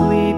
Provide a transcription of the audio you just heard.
sleep.